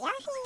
Yahoo!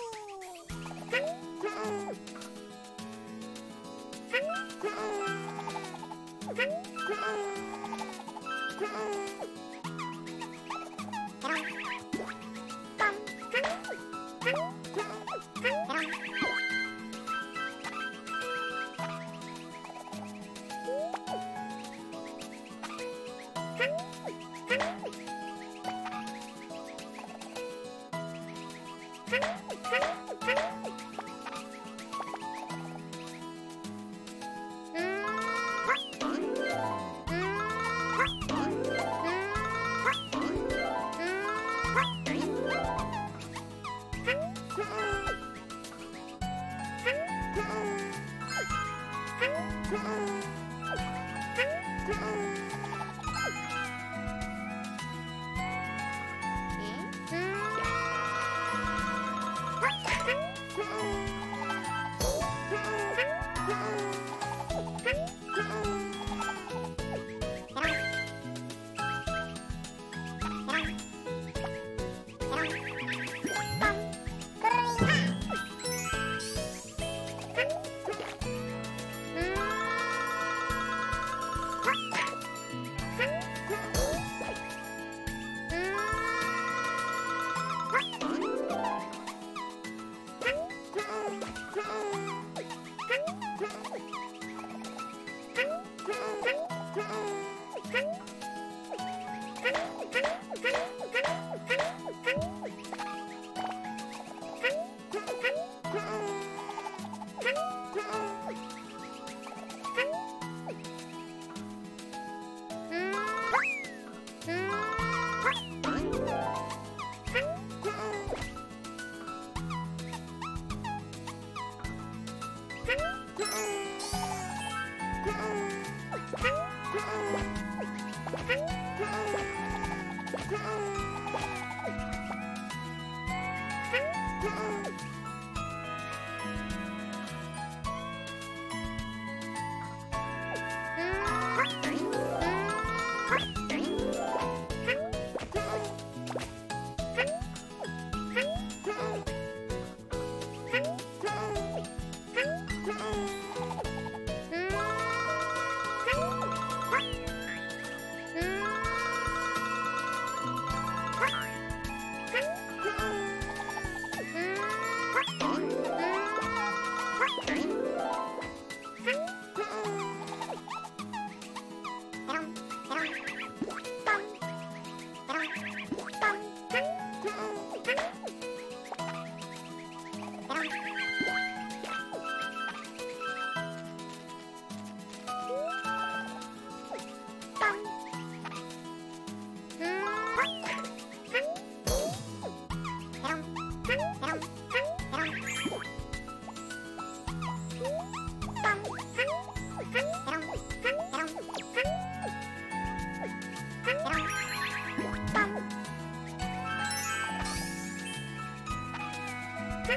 くぅ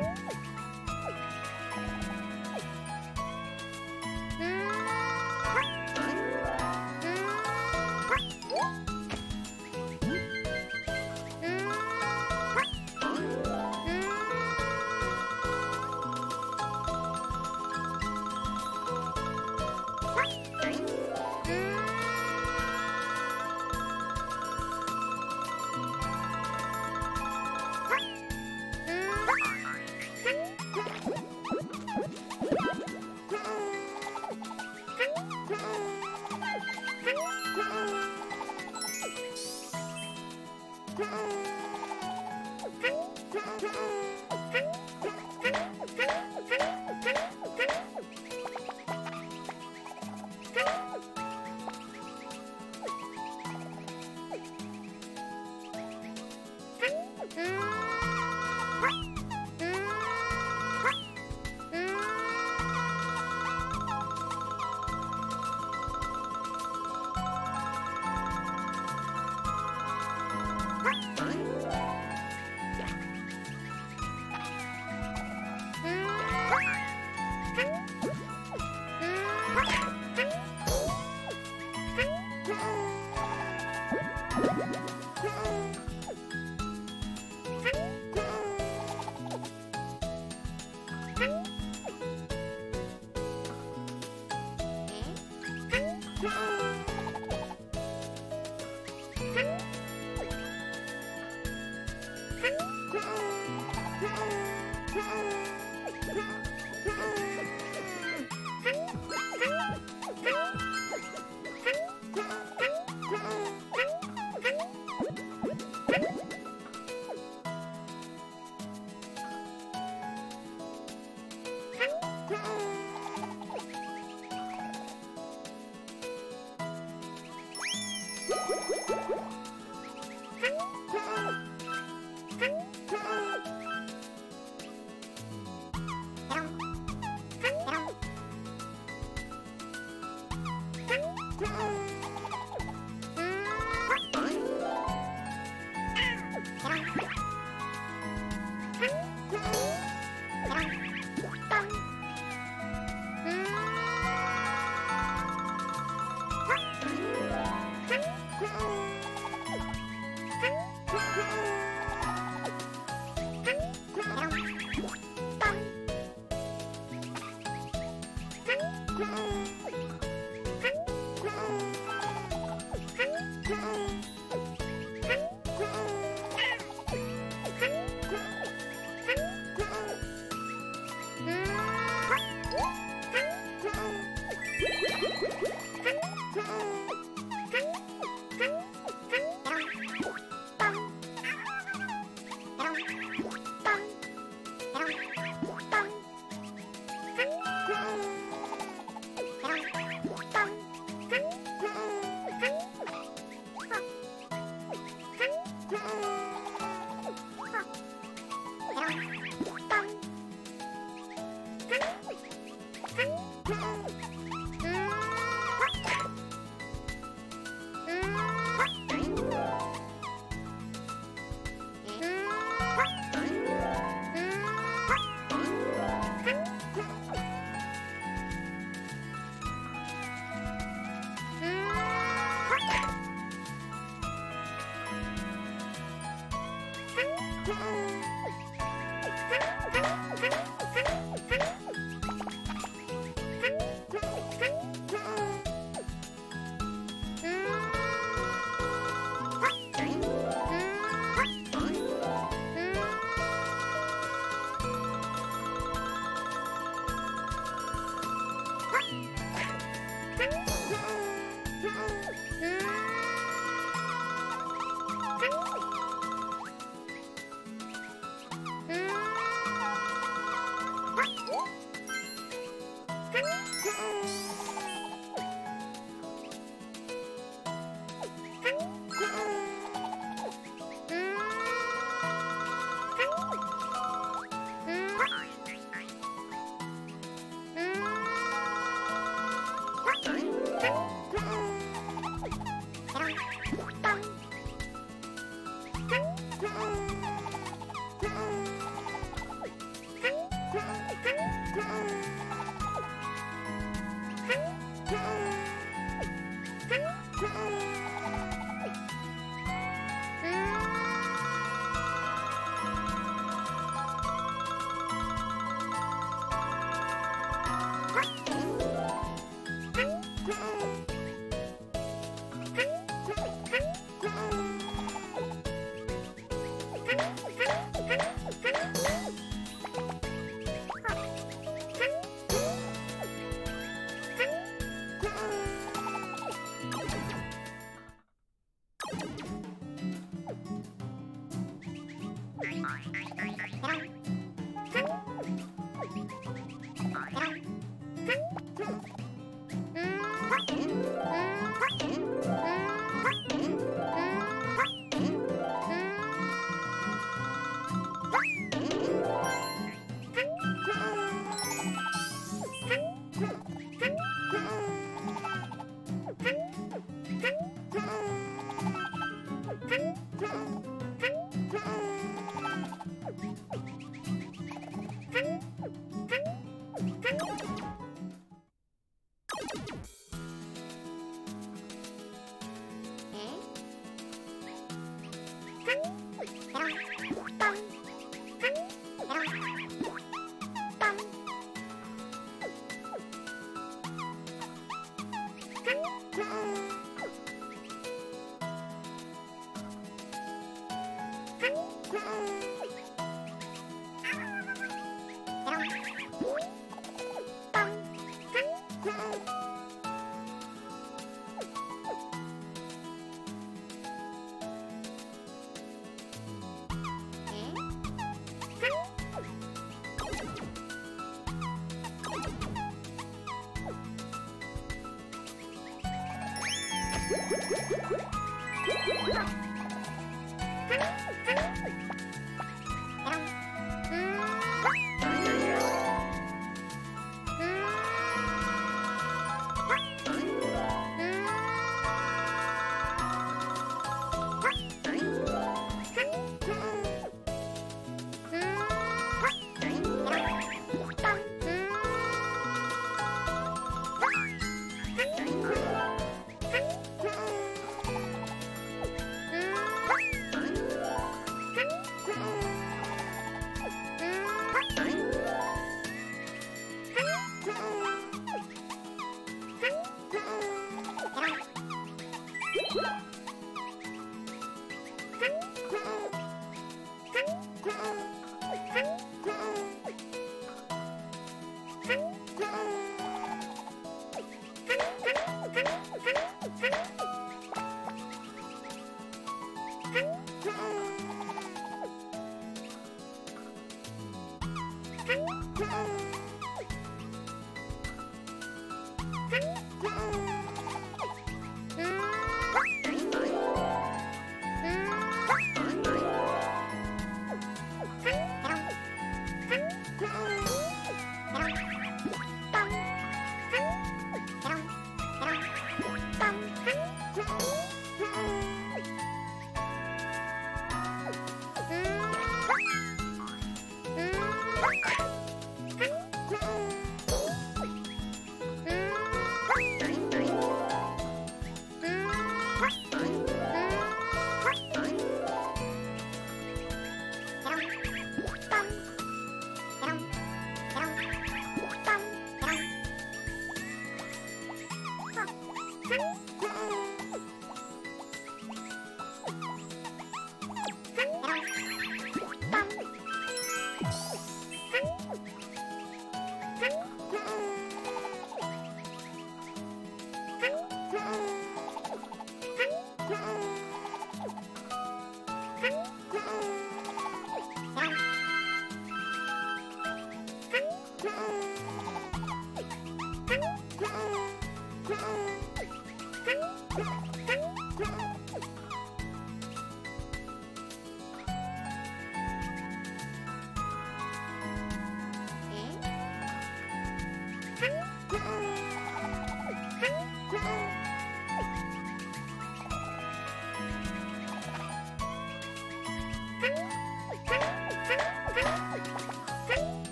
ん!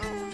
Oh.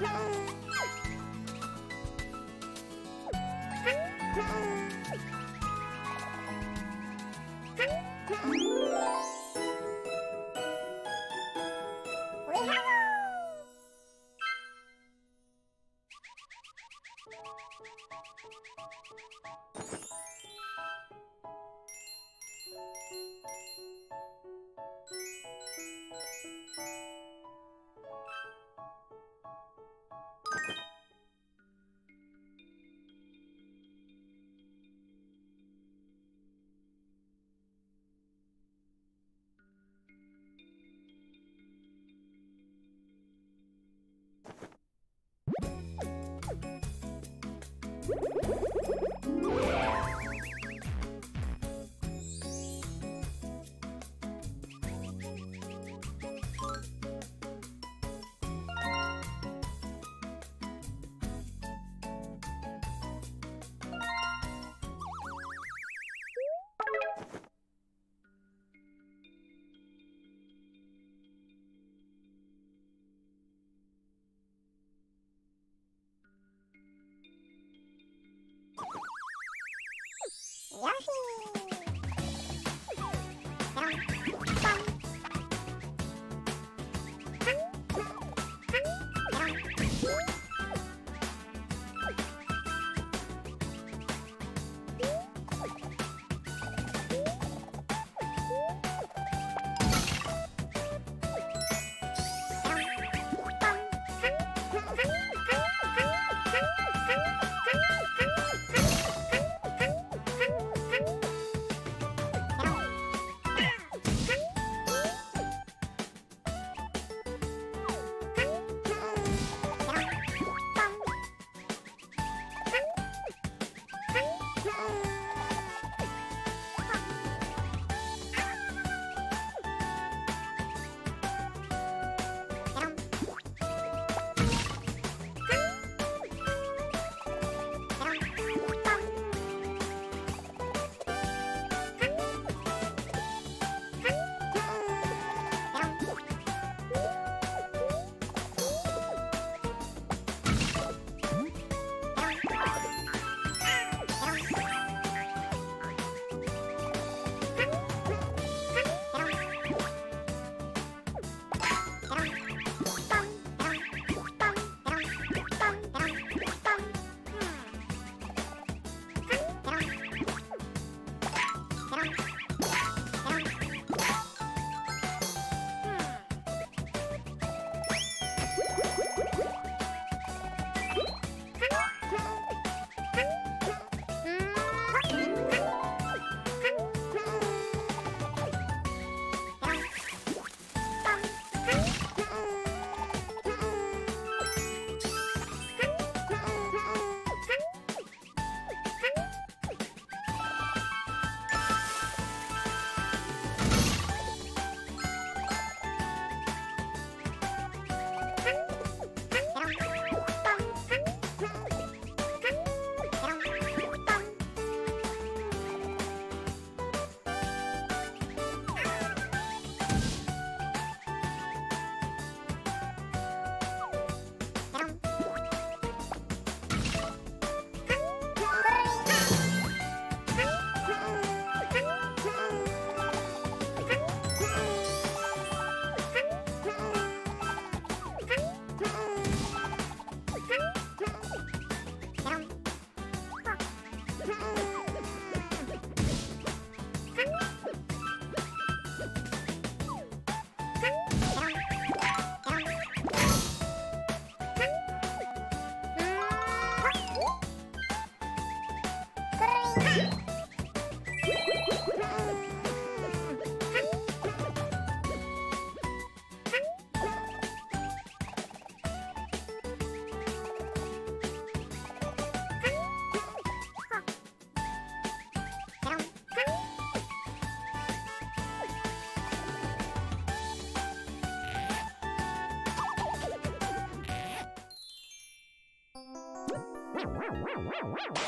No. よひー。Surprise! wow wow wow wow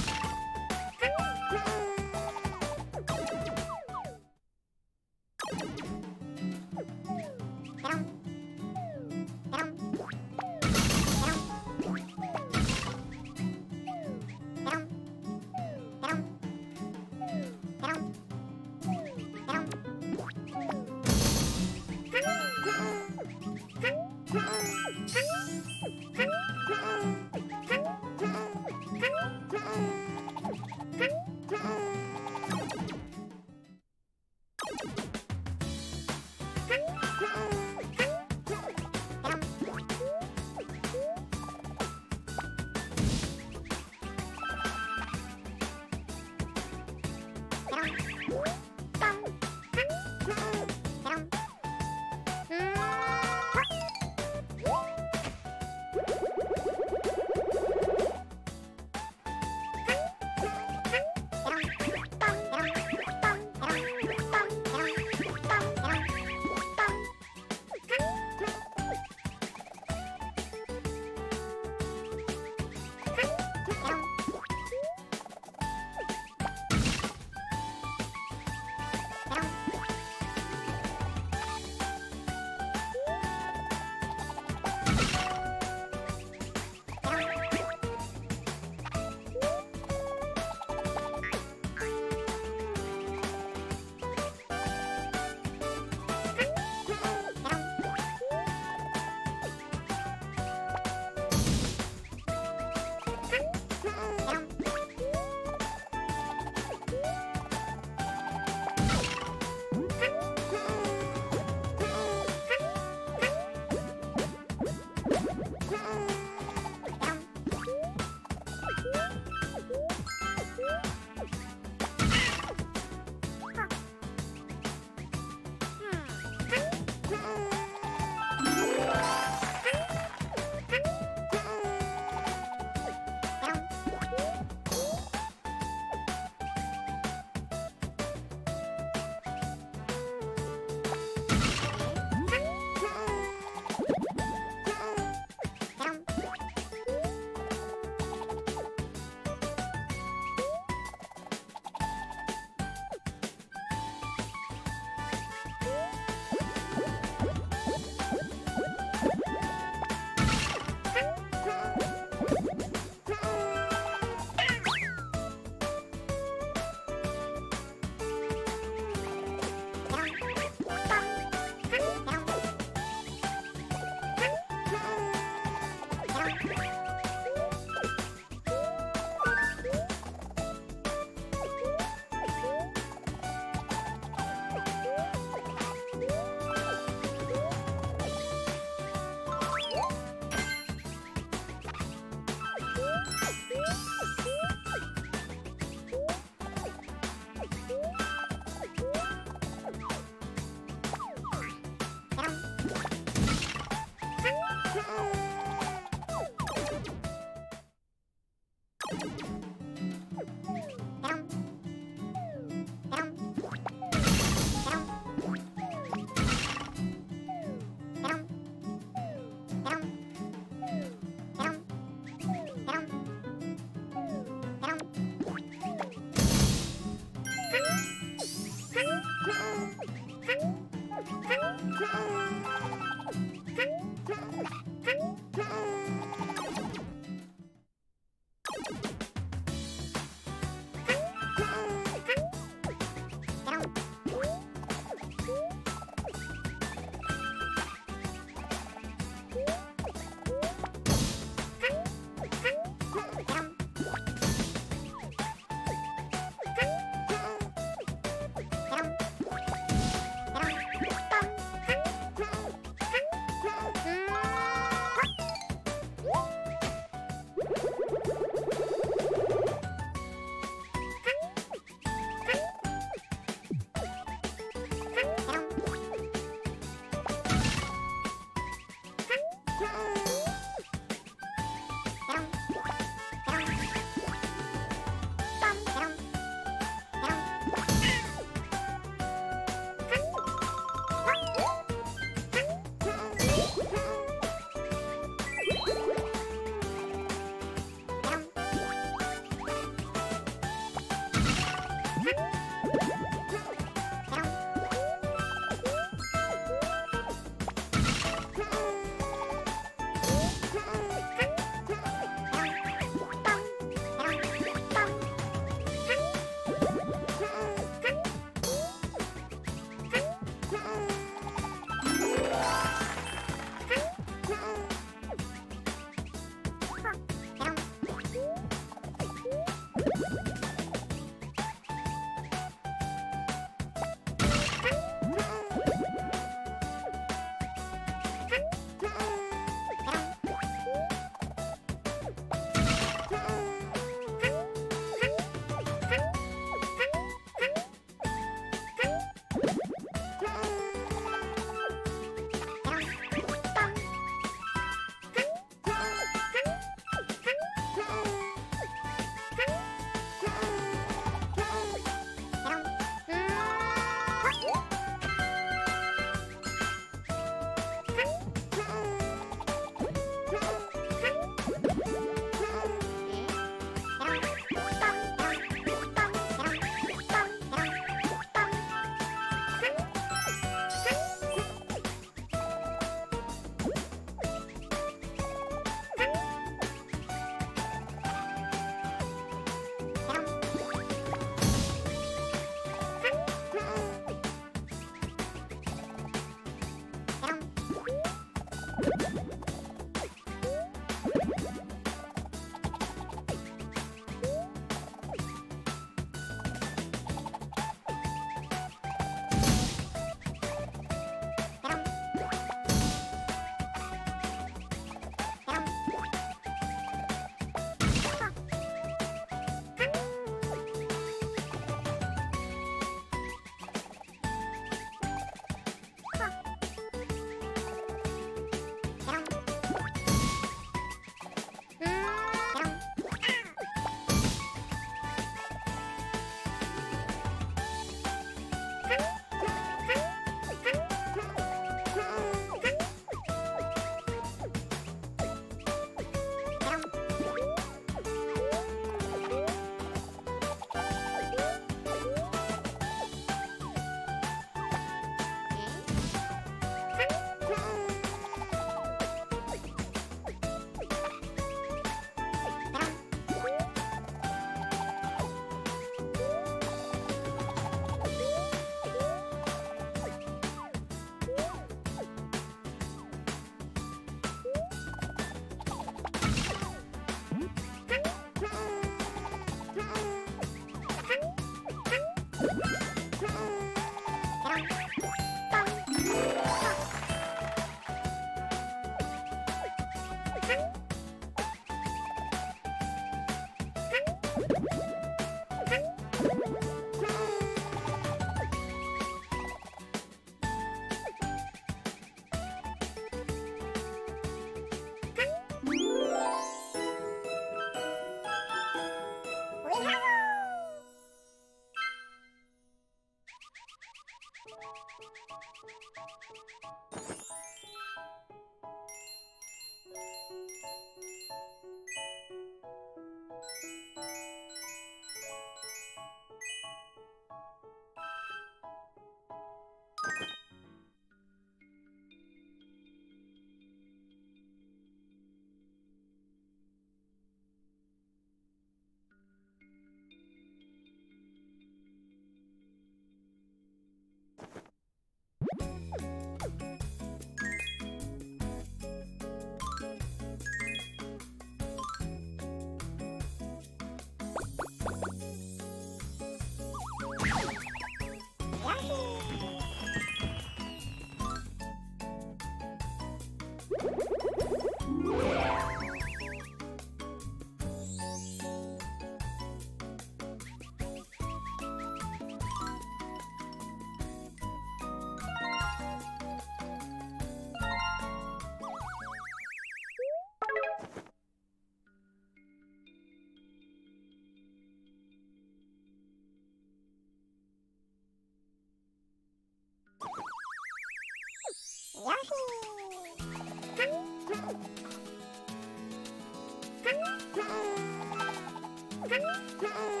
Mm.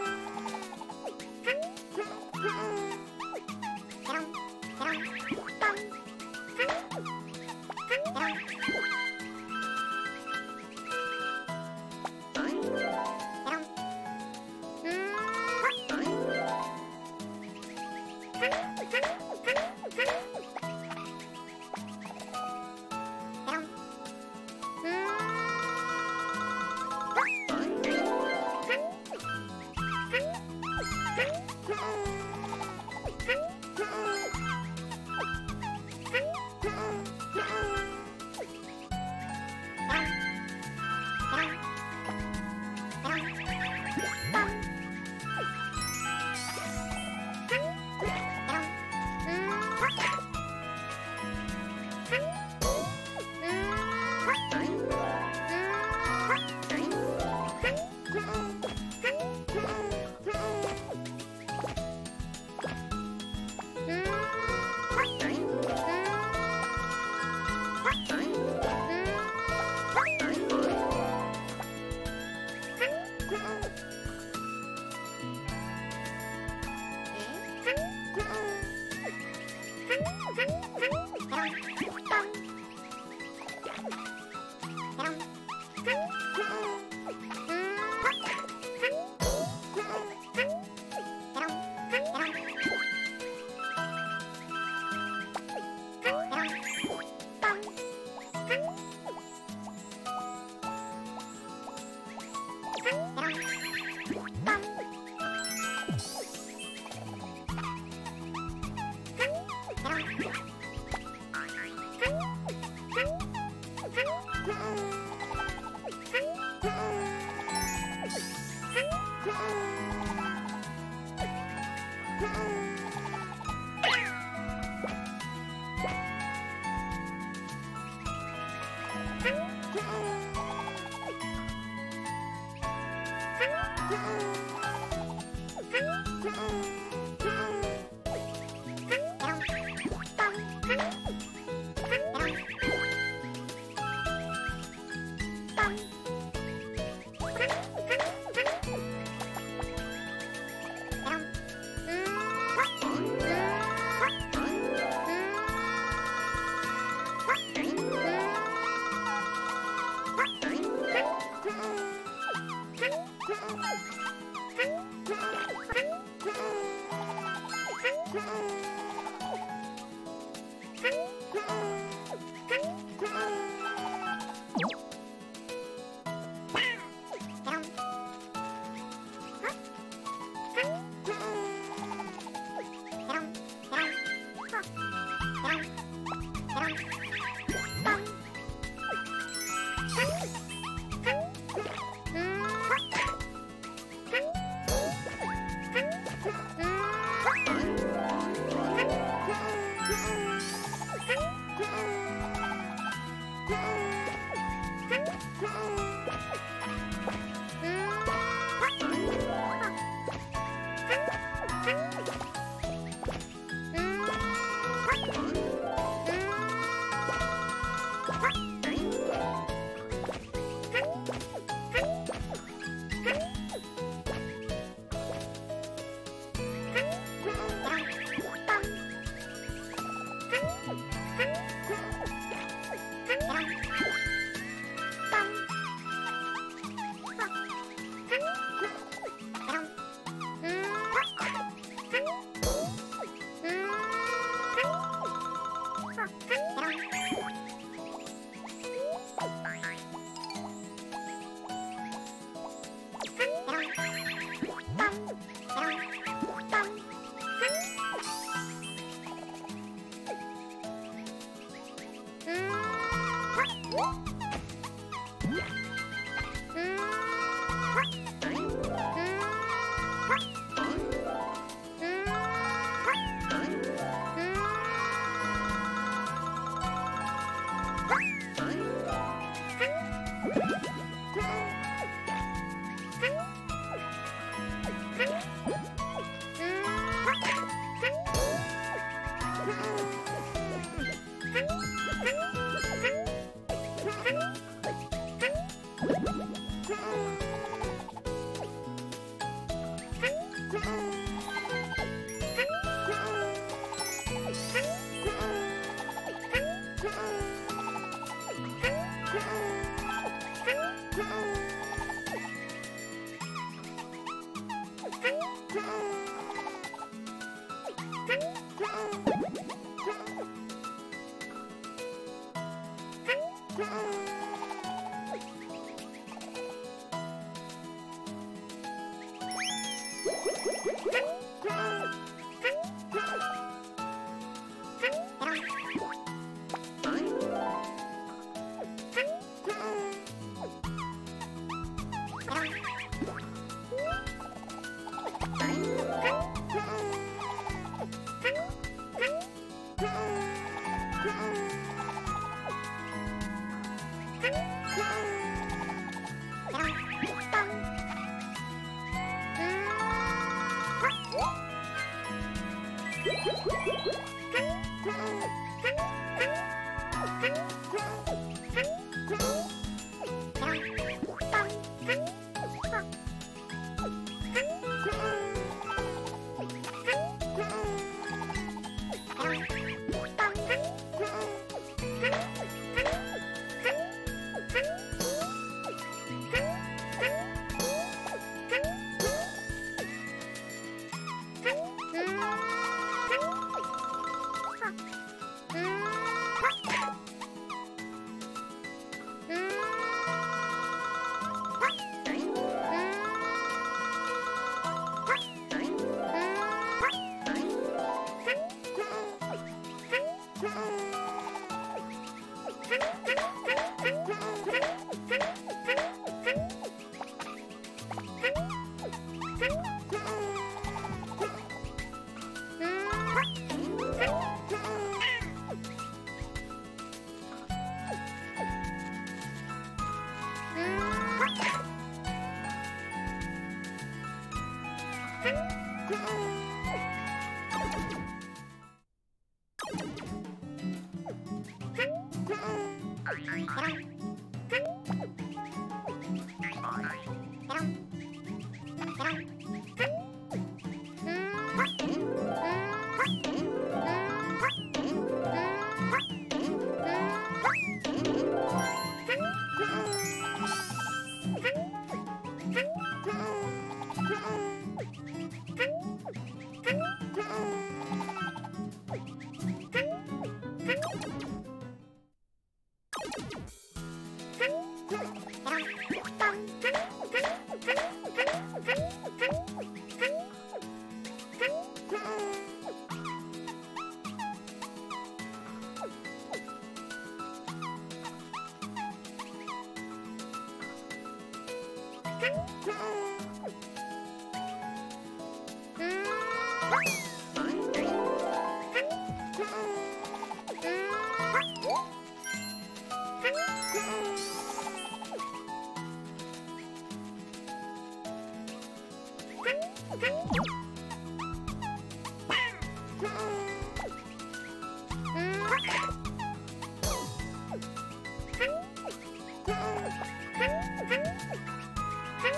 Yeah!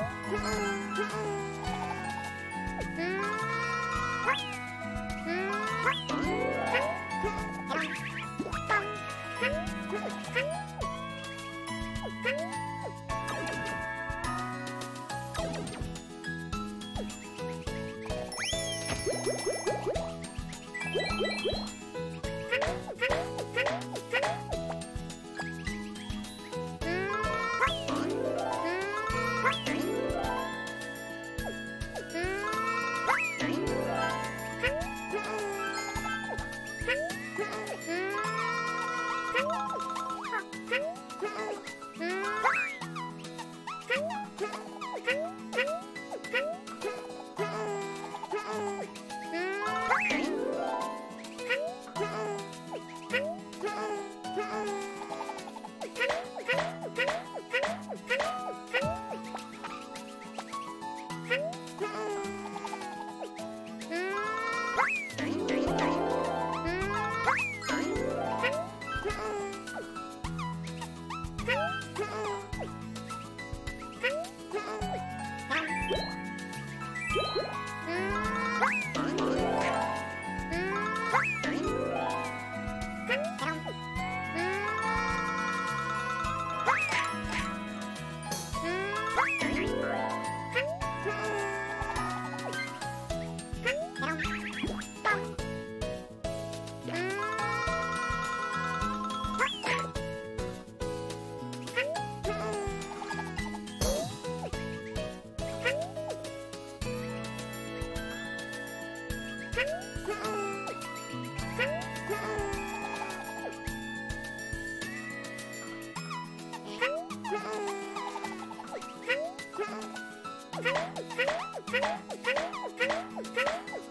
Come on. Thank you.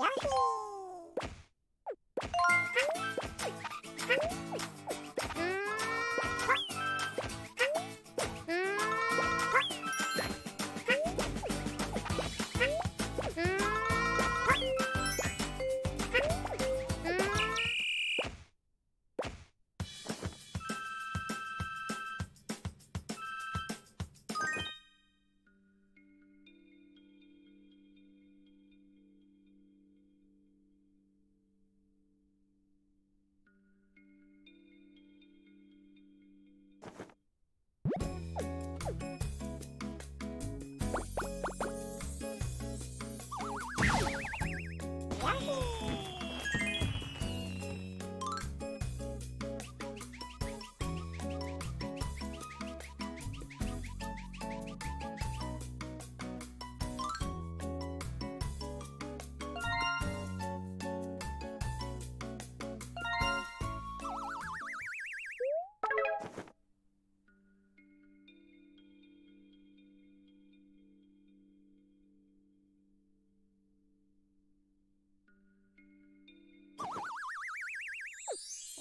Yummy!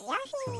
ー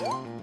어?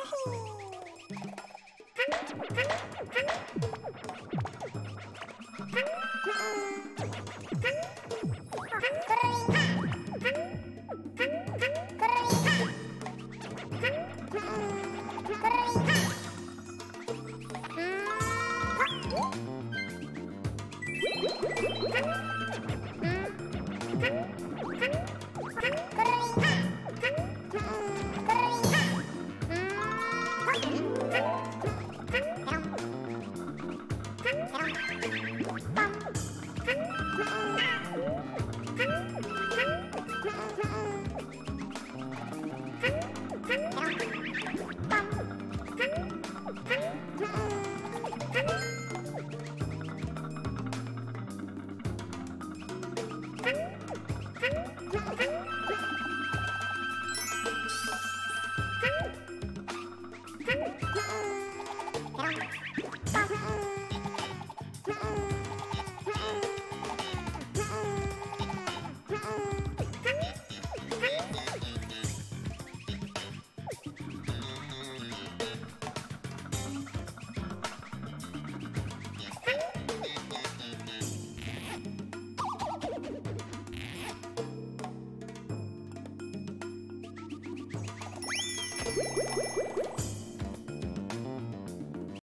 Yahoo!